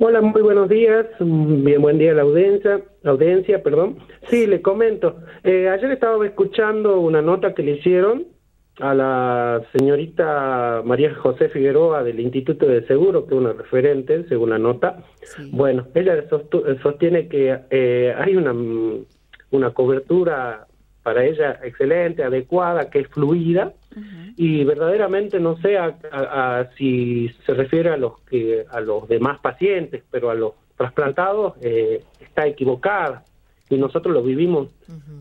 Hola, muy buenos días. Bien, buen día a la audiencia. audiencia, perdón. Sí, le comento. Eh, ayer estaba escuchando una nota que le hicieron a la señorita María José Figueroa del Instituto de Seguro, que es una referente, según la nota. Bueno, ella sostiene que eh, hay una, una cobertura para ella excelente, adecuada, que es fluida, y verdaderamente no sé a, si se refiere a los que a los demás pacientes, pero a los trasplantados eh, está equivocada y nosotros lo vivimos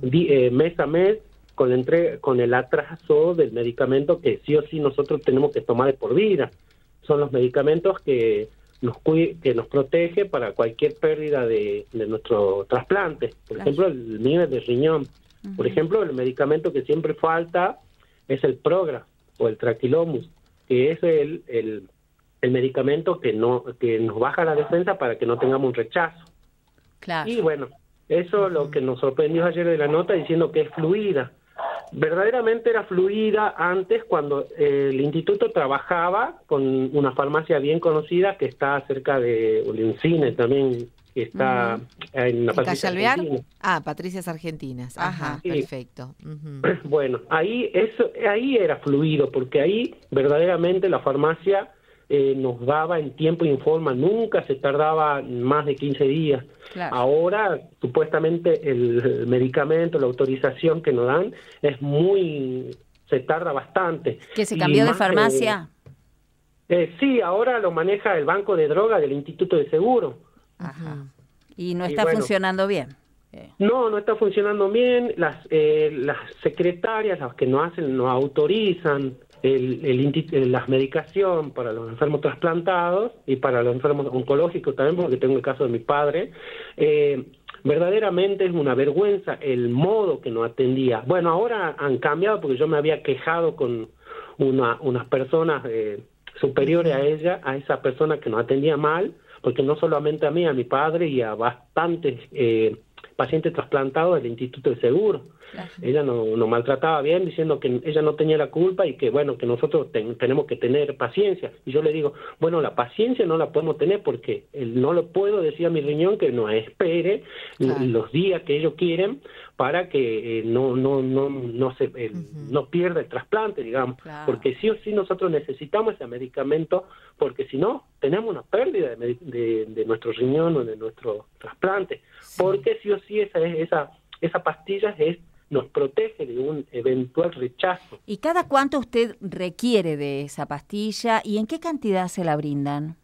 eh, mes a mes con, entre, con el atraso del medicamento que sí o sí nosotros tenemos que tomar de por vida. Son los medicamentos que nos que nos protege para cualquier pérdida de, nuestro trasplante. Por ejemplo, el es de riñón. Por ejemplo, el medicamento que siempre falta es el Progra o el Traquilomus, que es el, el, el medicamento que, no, que nos baja la defensa para que no tengamos un rechazo. Claro. Y bueno, eso es lo que nos sorprendió ayer de la nota diciendo que es fluida verdaderamente era fluida antes cuando el instituto trabajaba con una farmacia bien conocida que está cerca de un cine también está en la ¿En Ah, Patricias Argentinas. Ajá, perfecto. Bueno, ahí eso ahí era fluido porque ahí verdaderamente la farmacia eh, nos daba en tiempo y en forma, nunca se tardaba más de 15 días. Ahora, supuestamente, el medicamento, la autorización que nos dan es muy, se tarda bastante. ¿Que se cambió de farmacia? Eh, sí, ahora lo maneja el Banco de Droga del Instituto de Seguro. Ajá. Y no está funcionando bien. Eh. No, no está funcionando bien. Las, las secretarias, las que no hacen, no autorizan el, el, la medicación para los enfermos trasplantados y para los enfermos oncológicos también, porque tengo el caso de mi padre. Eh, verdaderamente es una vergüenza el modo que nos atendía. Bueno, ahora han cambiado porque yo me había quejado con una, unas personas eh, superiores a ella, a esa persona que nos atendía mal, porque no solamente a mí, a mi padre y a bastantes eh, pacientes trasplantados del Instituto de Seguro. Ella nos no maltrataba bien diciendo que ella no tenía la culpa y que bueno, que nosotros tenemos que tener paciencia. Y yo le digo, bueno, la paciencia no la podemos tener porque no lo puedo decir a mi riñón que no espere los días que ellos quieren para que eh, no no no no se eh, no pierda el trasplante, digamos, porque sí o sí nosotros necesitamos ese medicamento porque si no tenemos una pérdida de, de, nuestro riñón o de nuestro trasplante, porque sí o sí esa esa esa pastilla es nos protege de un eventual rechazo. ¿Y cada cuánto usted requiere de esa pastilla y en qué cantidad se la brindan?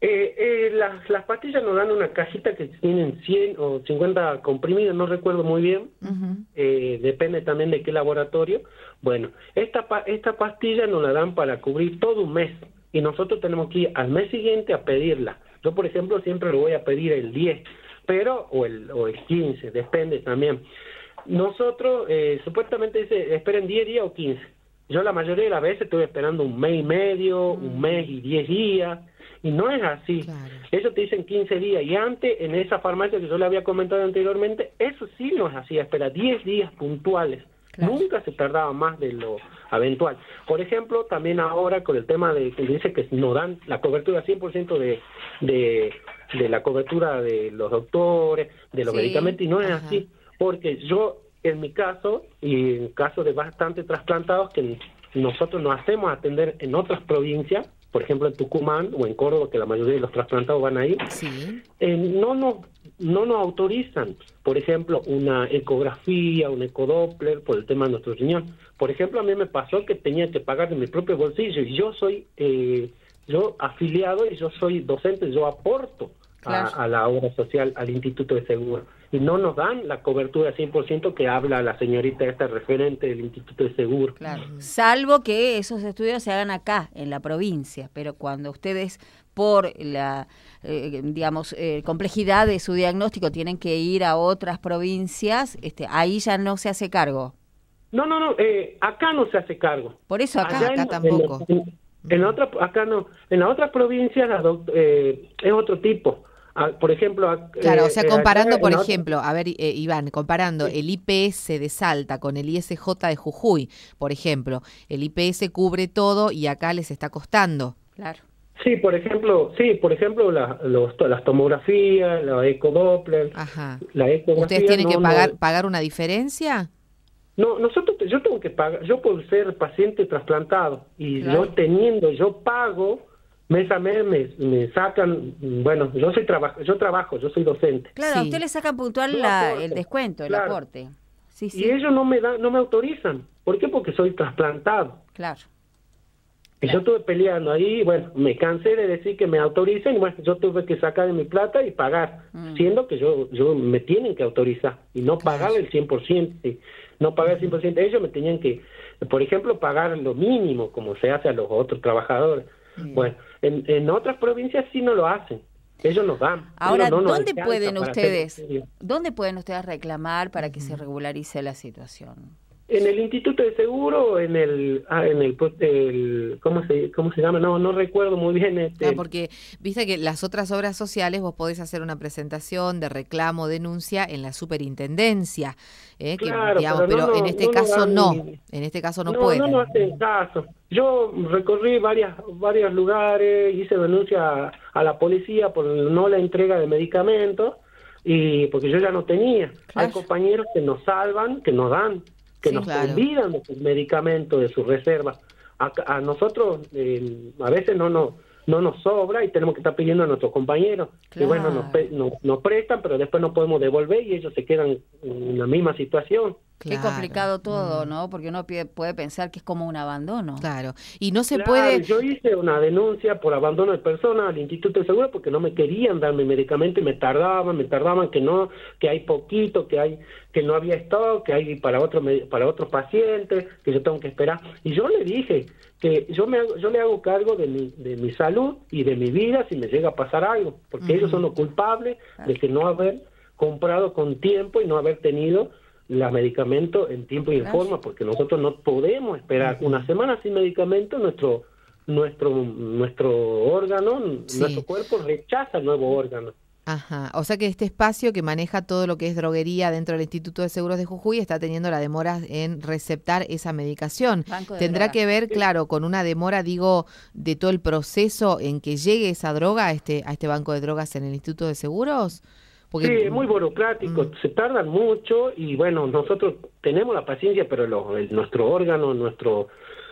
Eh, eh, las, las, pastillas nos dan una cajita que tienen 100 o 50 comprimidos, no recuerdo muy bien, eh, depende también de qué laboratorio. Bueno, esta, esta pastilla nos la dan para cubrir todo un mes y nosotros tenemos que ir al mes siguiente a pedirla. Yo, por ejemplo, siempre lo voy a pedir el 10, pero, o el, o el 15, depende también. Nosotros, eh, supuestamente dice, esperen 10 días o 15. Yo la mayoría de las veces estoy esperando un mes y medio, un mm. mes y 10 días, y no es así. Eso te dicen 15 días, y antes, en esa farmacia que yo le había comentado anteriormente, eso sí nos hacía esperar 10 días puntuales. Nunca se tardaba más de lo eventual. Por ejemplo, también ahora con el tema de que dice que no dan la cobertura 100% de, de, de la cobertura de los doctores, de los medicamentos, y no es así porque yo, en mi caso, y en caso de bastantes trasplantados que nosotros nos hacemos atender en otras provincias, por ejemplo en Tucumán o en Córdoba, que la mayoría de los trasplantados van ahí, eh, no, nos, no nos autorizan, por ejemplo, una ecografía, un ecodoppler por el tema de nuestro riñón. Por ejemplo, a mí me pasó que tenía que pagar de mi propio bolsillo y yo soy eh, yo afiliado y yo soy docente, yo aporto a, la obra social, al Instituto de Seguro. Y no nos dan la cobertura 100% que habla la señorita esta referente del Instituto de Seguro. Claro. Salvo que esos estudios se hagan acá, en la provincia, pero cuando ustedes por la eh, digamos eh, complejidad de su diagnóstico tienen que ir a otras provincias, este ahí ya no se hace cargo. No, no, no, eh, acá no se hace cargo. Por eso acá, acá tampoco. En, otra, acá no, en las otras provincias es otro tipo. Por ejemplo... Claro, o sea, eh, comparando, por ejemplo, a ver, eh, Iván, comparando el IPS de Salta con el ISJ de Jujuy, por ejemplo, el IPS cubre todo y acá les está costando. Claro. Sí, por ejemplo, sí, por ejemplo, la, los, las tomografías, la ecodoppler, Ajá. la ecografía. ¿Ustedes tienen no, que pagar, no, pagar una diferencia? No, nosotros, yo tengo que pagar, yo por ser paciente trasplantado y Claro. yo teniendo, yo pago, mes a mes me, me sacan, bueno, yo soy trabajo, yo trabajo, yo soy docente. Claro, a usted le sacan puntual la- el descuento, el claro. aporte. Sí, sí, Y ellos no me dan, no me autorizan. ¿Por qué? Porque soy trasplantado. claro. Y Claro. yo estuve peleando ahí, bueno, me cansé de decir que me autoricen, y bueno, yo tuve que sacar de mi plata y pagar, Mm. siendo que yo, yo me tienen que autorizar y no pagar el 100%, sí, no pagar el 100%, ellos me tenían que, por ejemplo, pagar lo mínimo, como se hace a los otros trabajadores. Bueno, en, en otras provincias sí no lo hacen, ellos nos dan. Ahora, no ¿dónde pueden ustedes, dónde pueden ustedes reclamar para que se regularice la situación? En el Instituto de Seguro, en el, ah, en el, el- ¿cómo se, cómo se llama? No, no recuerdo muy bien. Este, Ah, porque viste que las otras obras sociales vos podés hacer una presentación de reclamo, denuncia en la superintendencia, ¿eh? que, Claro, digamos, pero en este no nos caso dan no, en este caso no, no, pueden. no hacen caso. Yo recorrí varias, varios lugares, hice denuncia a, a la policía por no la entrega de medicamentos y porque yo ya no tenía. Claro. Hay compañeros que nos salvan, que nos dan, que Sí, nos claro. olvidan de sus medicamentos, de sus reservas. A, a nosotros eh, a veces no nos no nos sobra y tenemos que estar pidiendo a nuestros compañeros que bueno nos, nos, nos prestan pero después no podemos devolver y ellos se quedan en la misma situación Qué Claro. complicado todo, Mm. ¿no? Porque uno puede pensar que es como un abandono. Claro, y no se Claro, puede... Yo hice una denuncia por abandono de personas al Instituto de Seguro porque no me querían darme medicamento y me tardaban, me tardaban que no, que hay poquito, que hay, que no había stock, que hay para otro para otros pacientes, que yo tengo que esperar. Y yo le dije que yo me hago- yo le hago cargo de mi, de mi salud y de mi vida si me llega a pasar algo, porque ellos son los culpables de que no haber comprado con tiempo y no haber tenido la medicamento en tiempo y en forma, porque nosotros no podemos esperar una semana sin medicamento, nuestro nuestro nuestro órgano, Sí. nuestro cuerpo rechaza el nuevo órgano. Ajá, o sea que este espacio que maneja todo lo que es droguería dentro del Instituto de Seguros de Jujuy está teniendo la demora en receptar esa medicación. Tendrá que ver, claro, con una demora, digo, de todo el proceso en que llegue esa droga a este, a este banco de drogas en el Instituto de Seguros. Sí, es muy burocrático, Mm. se tardan mucho y bueno, nosotros tenemos la paciencia, pero lo- el- nuestro órgano, nuestro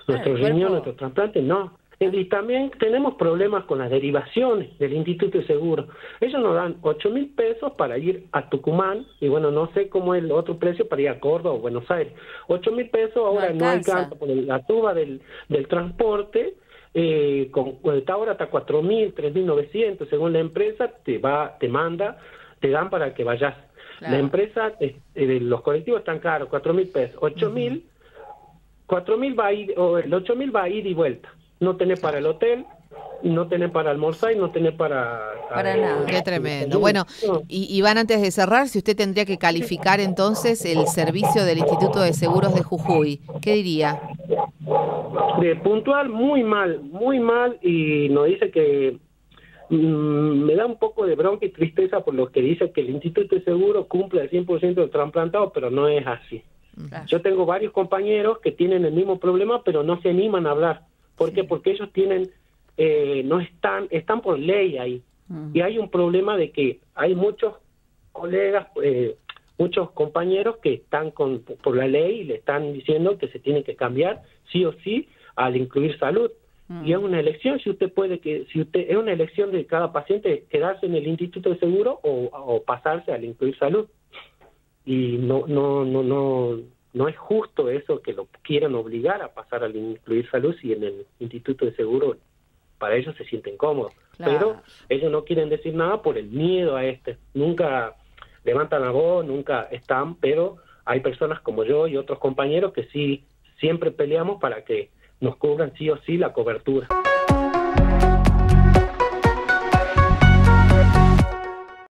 nuestro el riñón, nuestro trasplante, no. Eh, Y también tenemos problemas con las derivaciones del Instituto de Seguro. Ellos nos dan ocho mil pesos para ir a Tucumán, y bueno, no sé cómo es el otro precio para ir a Córdoba o Buenos Aires. Ocho mil pesos ahora no alcanza. alcanza por la tuba del, del transporte, eh, con, está ahora hasta cuatro mil, tres mil novecientos, según la empresa, te va, te manda, te dan para que vayas. Claro. La empresa, eh, eh, los colectivos están caros, cuatro mil pesos, ocho mil, cuatro mil va a ir, o el ocho mil va a ir y vuelta. No tenés para el hotel, no tenés para almorzar y no tenés para... Para eh, nada. Qué tremendo. Bueno, No. y Iván, antes de cerrar, si usted tendría que calificar entonces el servicio del Instituto de Seguros de Jujuy, ¿qué diría? De puntual, muy mal, muy mal, y nos dice que me da un poco de bronca y tristeza por lo que dice que el Instituto de Seguro cumple el 100% del trasplantado, pero no es así. Claro. Yo tengo varios compañeros que tienen el mismo problema, pero no se animan a hablar. ¿Por qué? Porque ellos tienen, eh, no están, están por ley ahí. Mm. Y hay un problema de que hay muchos colegas, eh, muchos compañeros que están con, por la ley y le están diciendo que se tiene que cambiar sí o sí al incluir salud. Mm. Y es una elección, si usted puede que, si usted, es una elección de cada paciente quedarse en el Instituto de Seguro o, o pasarse al incluir salud. Y no, no, no, no, no es justo eso que lo quieran obligar a pasar al incluir salud si en el Instituto de Seguro para ellos se sienten cómodos. Claro. Pero ellos no quieren decir nada por el miedo a este. Nunca levantan la voz, nunca están, pero hay personas como yo y otros compañeros que sí siempre peleamos para que nos cubran sí o sí la cobertura.